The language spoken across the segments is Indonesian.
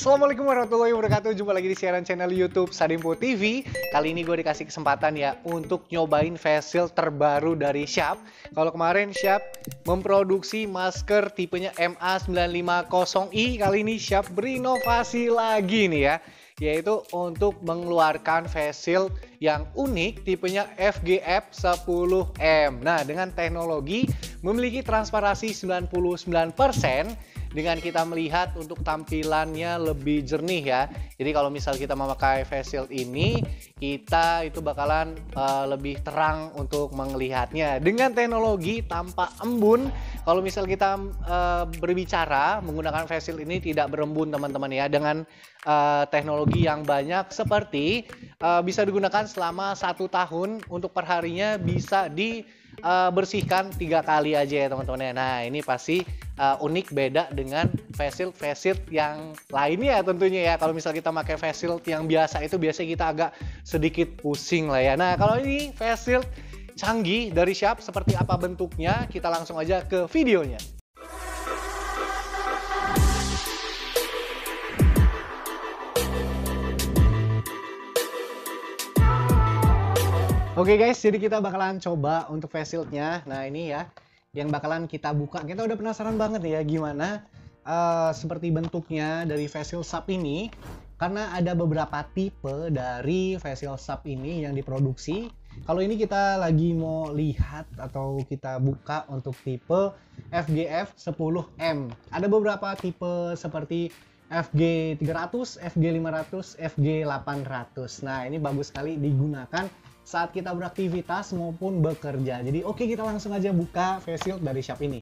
Assalamualaikum warahmatullahi wabarakatuh. Jumpa lagi di siaran channel Youtube Sadimpo TV Kali ini gue dikasih kesempatan ya Untuk nyobain facial terbaru dari Sharp. Kalau kemarin Sharp memproduksi masker tipenya MA950i Kali ini Sharp berinovasi lagi nih ya. Yaitu untuk mengeluarkan face shield yang unik tipenya FGF 10M. Nah, dengan teknologi memiliki transparansi 99% dengan kita melihat untuk tampilannya lebih jernih ya. Jadi kalau misal kita memakai face shield ini, kita itu bakalan uh, lebih terang untuk melihatnya. Dengan teknologi tanpa embun, kalau misal kita uh, berbicara menggunakan face shield ini tidak berembun teman-teman ya dengan uh, teknologi yang banyak seperti uh, bisa digunakan selama satu tahun untuk perharinya bisa dibersihkan tiga kali aja ya teman-teman ya. Nah ini pasti uh, unik beda dengan face shield face shield yang lainnya tentunya ya. Kalau misal kita pakai face shield yang biasa itu biasanya kita agak sedikit pusing lah ya. Nah kalau ini face shield canggih dari Sharp seperti apa bentuknya kita langsung aja ke videonya. Oke okay guys, jadi kita bakalan coba untuk face shieldnya. Nah ini ya, yang bakalan kita buka. Kita udah penasaran banget ya gimana uh, seperti bentuknya dari facial sub ini karena ada beberapa tipe dari facial sub ini yang diproduksi. Kalau ini kita lagi mau lihat atau kita buka untuk tipe FGF 10M. Ada beberapa tipe seperti FG 300, FG 500, FG 800. Nah, ini bagus sekali digunakan saat kita beraktivitas maupun bekerja. Jadi oke okay, kita langsung aja buka face shield dari Sharp ini.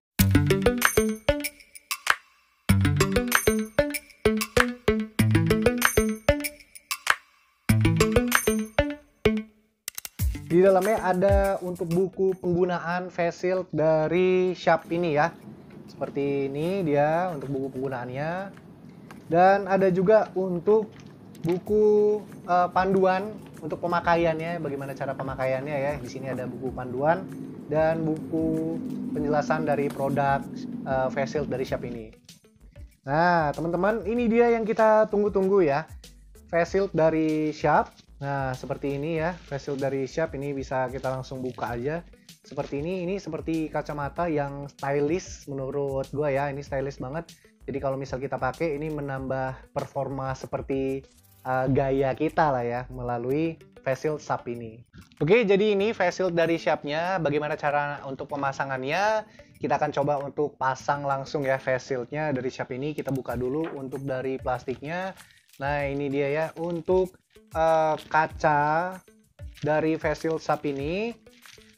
Di dalamnya ada untuk buku penggunaan face shield dari Sharp ini ya. Seperti ini dia untuk buku penggunaannya. Dan ada juga untuk buku uh, panduan untuk pemakaiannya, bagaimana cara pemakaiannya ya. Di sini ada buku panduan dan buku penjelasan dari produk uh, face dari Sharp ini. Nah, teman-teman, ini dia yang kita tunggu-tunggu ya. Face dari Sharp. Nah, seperti ini ya, face dari Sharp ini bisa kita langsung buka aja. Seperti ini, ini seperti kacamata yang stylish menurut gua ya, ini stylish banget. Jadi kalau misal kita pakai ini menambah performa seperti uh, gaya kita lah ya melalui face shield sub ini. Oke, jadi ini face shield dari Sharpnya. Bagaimana cara untuk pemasangannya? Kita akan coba untuk pasang langsung ya face shieldnya dari Sharp ini. Kita buka dulu untuk dari plastiknya. Nah, ini dia ya untuk uh, kaca dari face shield sub ini.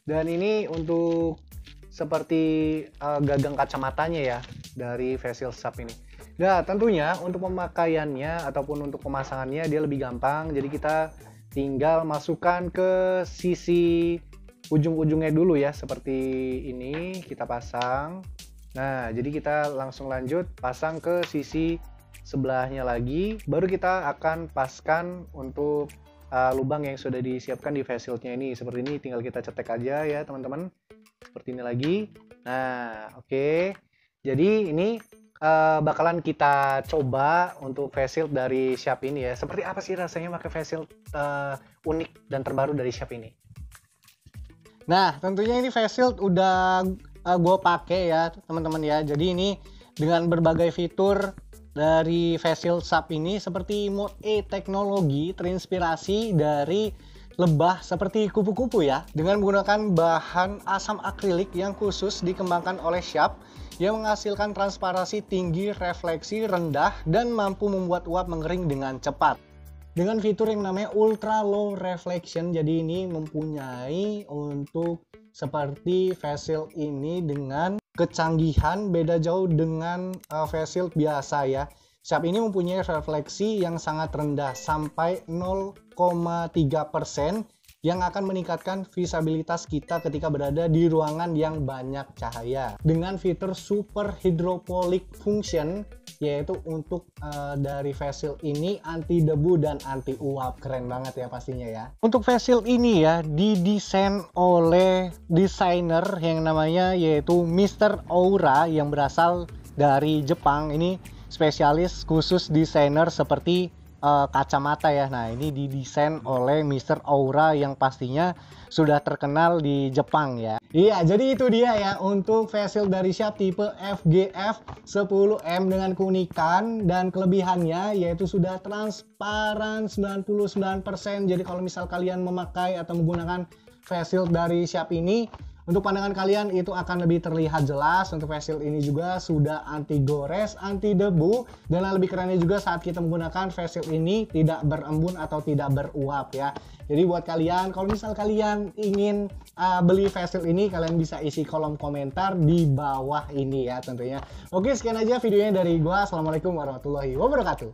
Dan ini untuk seperti uh, gagang kacamatanya ya dari face shield sub ini. Nah, tentunya untuk pemakaiannya ataupun untuk pemasangannya dia lebih gampang. Jadi kita tinggal masukkan ke sisi ujung-ujungnya dulu ya, seperti ini kita pasang. Nah, jadi kita langsung lanjut pasang ke sisi sebelahnya lagi, baru kita akan paskan untuk uh, lubang yang sudah disiapkan di face shieldnya ini. Seperti ini tinggal kita cetek aja ya, teman-teman. Seperti ini lagi. Nah, oke. Okay. Jadi ini uh, bakalan kita coba untuk face shield dari Sharp ini ya. Seperti apa sih rasanya pakai face shield uh, unik dan terbaru dari Sharp ini? Nah, tentunya ini face shield udah uh, eh, gue pakai ya, teman-teman ya. Jadi ini dengan berbagai fitur dari face shield Sharp ini seperti mode E teknologi terinspirasi dari lebah seperti kupu-kupu ya dengan menggunakan bahan asam akrilik yang khusus dikembangkan oleh Sharp yang menghasilkan transparansi tinggi, refleksi rendah, dan mampu membuat uap mengering dengan cepat. Dengan fitur yang namanya Ultra Low Reflection, jadi ini mempunyai untuk seperti face shield ini dengan kecanggihan beda jauh dengan uh, face shield biasa ya. Sharp ini mempunyai refleksi yang sangat rendah sampai 0,3% yang akan meningkatkan visabilitas kita ketika berada di ruangan yang banyak cahaya. Dengan fitur super hydrophilic function yaitu untuk uh, dari face shield ini anti debu dan anti uap. Keren banget ya pastinya ya. Untuk face shield ini ya didesain oleh desainer yang namanya yaitu Mr. Aura yang berasal dari Jepang. Ini spesialis khusus desainer seperti uh, kacamata ya. Nah, ini didesain oleh Mr. Aura yang pastinya sudah terkenal di Jepang ya. Iya, jadi itu dia ya untuk face shield dari Sharp tipe FGF 10M dengan keunikan dan kelebihannya yaitu sudah transparan 99%. Jadi kalau misal kalian memakai atau menggunakan face shield dari Sharp ini untuk pandangan kalian itu akan lebih terlihat jelas. Untuk face shield ini juga sudah anti gores, anti debu. Dan yang lebih kerennya juga saat kita menggunakan face shield ini tidak berembun atau tidak beruap ya. Jadi buat kalian, kalau misal kalian ingin uh, beli face shield ini, kalian bisa isi kolom komentar di bawah ini ya tentunya. Oke, sekian aja videonya dari gua. Assalamualaikum warahmatullahi wabarakatuh.